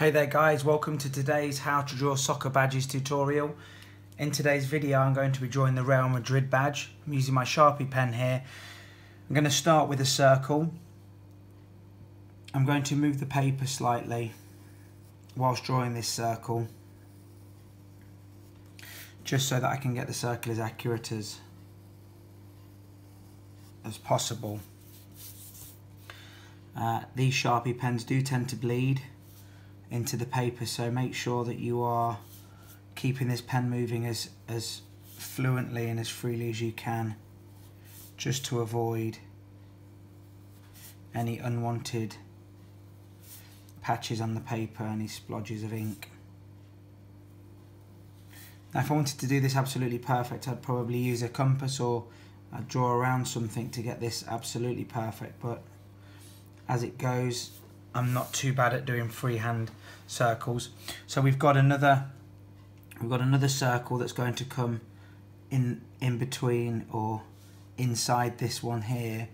Hey there guys, welcome to today's how to draw soccer badges tutorial. In today's video I'm going to be drawing the Real Madrid badge. I'm using my Sharpie pen here. I'm going to start with a circle. I'm going to move the paper slightly whilst drawing this circle just so that I can get the circle as accurate as as possible. Uh, these Sharpie pens do tend to bleed into the paper so make sure that you are keeping this pen moving as as fluently and as freely as you can just to avoid any unwanted patches on the paper, any splodges of ink. Now if I wanted to do this absolutely perfect I'd probably use a compass or I'd draw around something to get this absolutely perfect but as it goes I'm not too bad at doing freehand circles. So we've got another we've got another circle that's going to come in in between or inside this one here.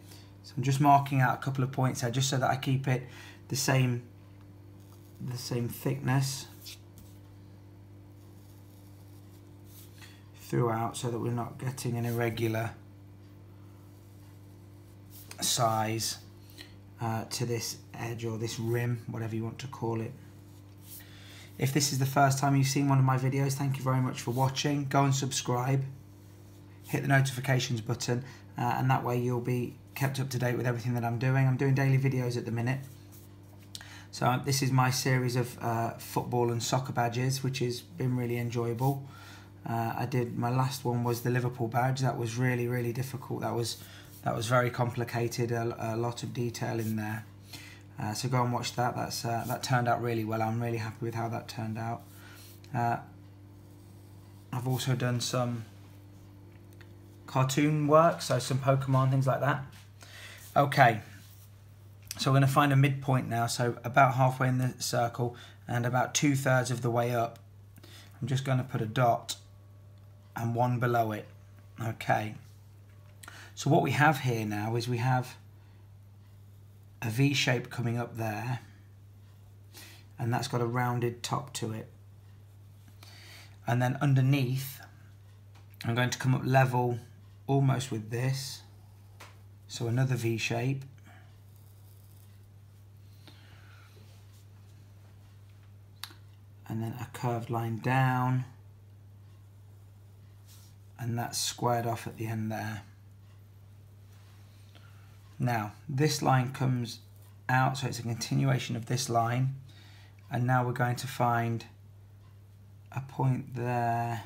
So I'm just marking out a couple of points there just so that I keep it the same the same thickness throughout so that we're not getting an irregular size uh, to this edge or this rim, whatever you want to call it. If this is the first time you've seen one of my videos, thank you very much for watching. Go and subscribe, hit the notifications button, uh, and that way you'll be kept up to date with everything that I'm doing. I'm doing daily videos at the minute. So um, this is my series of uh, football and soccer badges, which has been really enjoyable. Uh, I did my last one was the Liverpool badge. That was really really difficult. That was that was very complicated, a, a lot of detail in there. Uh, so go and watch that. That's uh, that turned out really well. I'm really happy with how that turned out. Uh, I've also done some cartoon work, so some Pokemon things like that. Okay, so we're going to find a midpoint now. So about halfway in the circle and about two thirds of the way up. I'm just going to put a dot and one below it. Okay. So what we have here now is we have a V shape coming up there and that's got a rounded top to it. And then underneath I'm going to come up level almost with this. So another V shape. And then a curved line down and that's squared off at the end there. Now, this line comes out, so it's a continuation of this line. And now we're going to find a point there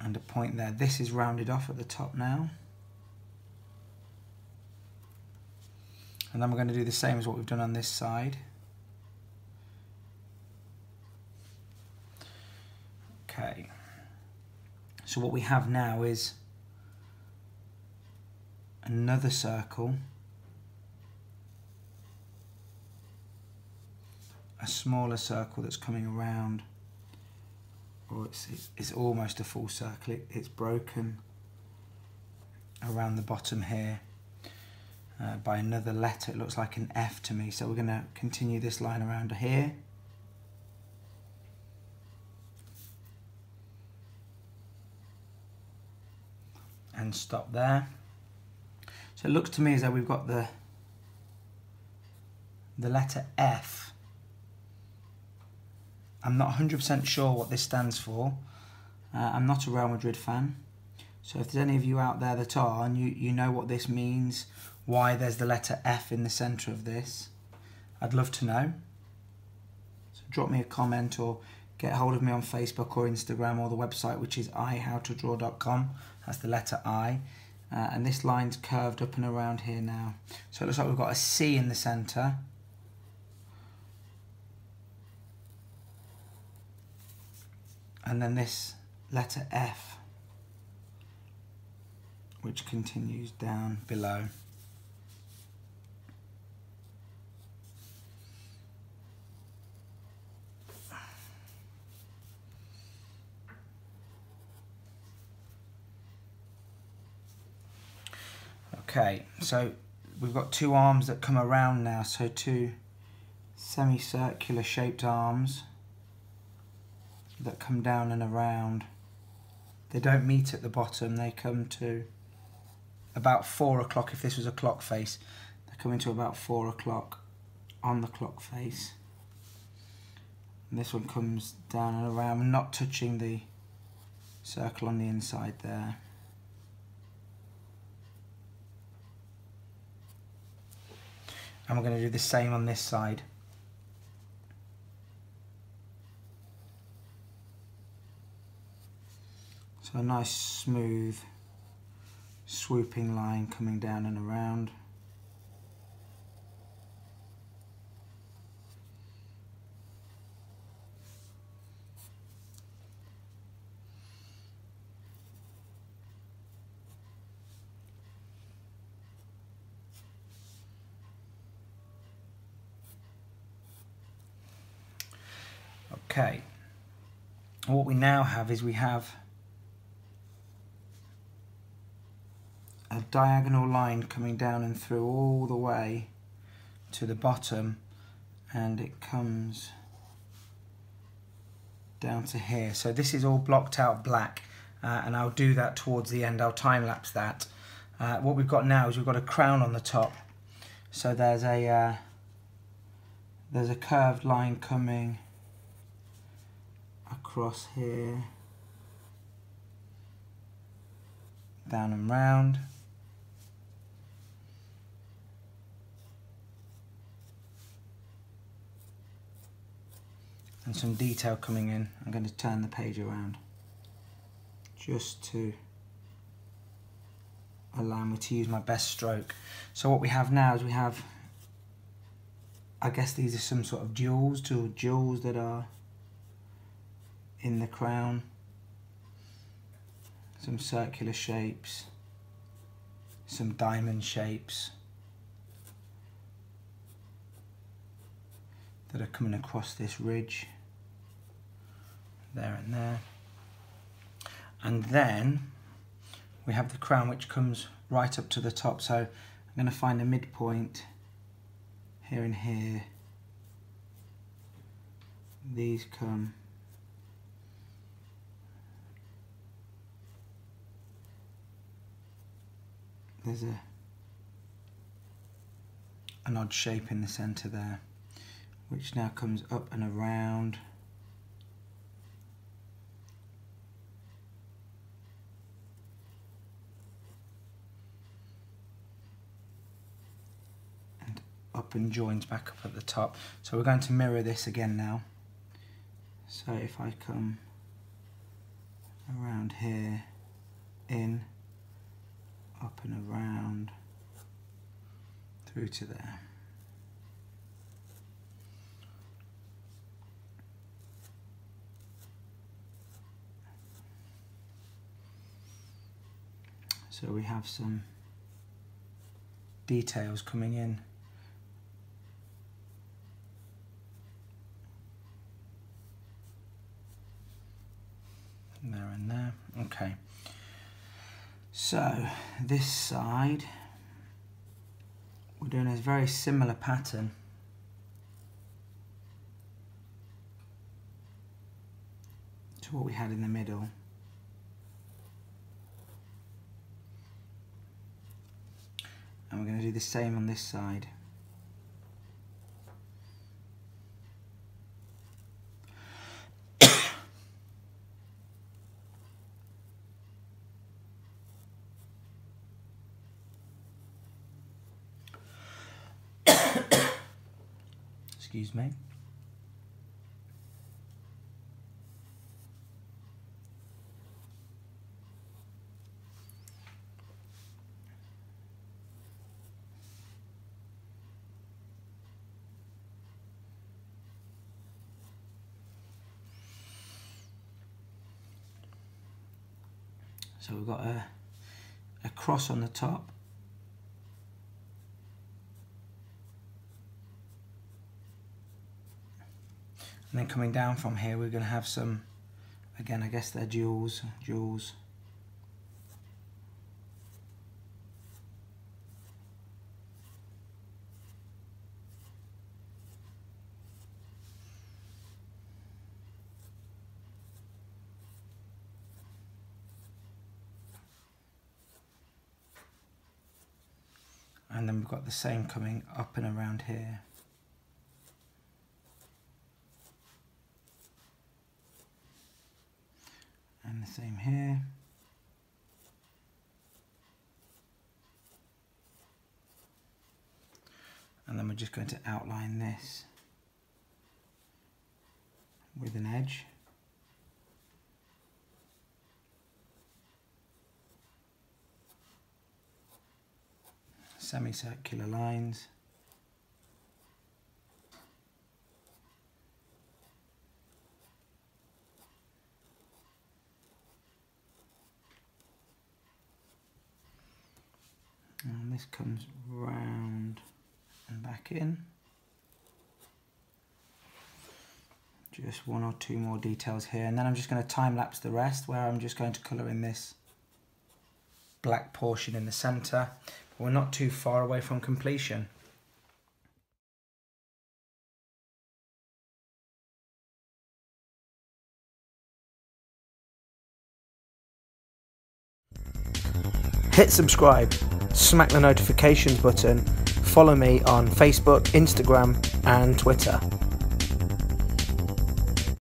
and a point there. This is rounded off at the top now. And then we're going to do the same as what we've done on this side. Okay. So what we have now is another circle, a smaller circle that's coming around, or it's, it's almost a full circle, it, it's broken around the bottom here uh, by another letter, it looks like an F to me, so we're going to continue this line around here. and stop there. So it looks to me as though we've got the the letter F. I'm not 100% sure what this stands for. Uh, I'm not a Real Madrid fan. So if there's any of you out there that are and you, you know what this means, why there's the letter F in the centre of this, I'd love to know. So drop me a comment or get hold of me on Facebook or Instagram or the website which is ihowtodraw.com. That's the letter I. Uh, and this line's curved up and around here now. So it looks like we've got a C in the centre. And then this letter F, which continues down below. Okay, so we've got two arms that come around now, so two semicircular shaped arms that come down and around. They don't meet at the bottom, they come to about four o'clock if this was a clock face. They're coming to about four o'clock on the clock face. And this one comes down and around, not touching the circle on the inside there. And we're going to do the same on this side. So a nice smooth swooping line coming down and around. Okay, what we now have is we have a diagonal line coming down and through all the way to the bottom and it comes down to here. So this is all blocked out black uh, and I'll do that towards the end. I'll time lapse that. Uh, what we've got now is we've got a crown on the top. So there's a uh, there's a curved line coming across here down and round and some detail coming in. I'm going to turn the page around just to allow me to use my best stroke. So what we have now is we have, I guess these are some sort of jewels, jewels that are in the crown, some circular shapes, some diamond shapes that are coming across this ridge there and there. And then we have the crown which comes right up to the top. So I'm going to find a midpoint here and here. These come there's a an odd shape in the center there which now comes up and around and up and joins back up at the top. So we're going to mirror this again now. So if I come around here, in, up and around, through to there. So we have some details coming in there and there. Okay. So this side, we're doing a very similar pattern. to what we had in the middle. And we're going to do the same on this side. Excuse me. So we've got a, a cross on the top And then coming down from here, we're going to have some, again, I guess they're jewels, jewels. and then we've got the same coming up and around here same here. And then we're just going to outline this with an edge. semicircular lines. And this comes round and back in. Just one or two more details here and then I'm just going to time lapse the rest where I'm just going to colour in this black portion in the centre we're not too far away from completion. Hit subscribe, smack the notifications button, follow me on Facebook, Instagram and Twitter.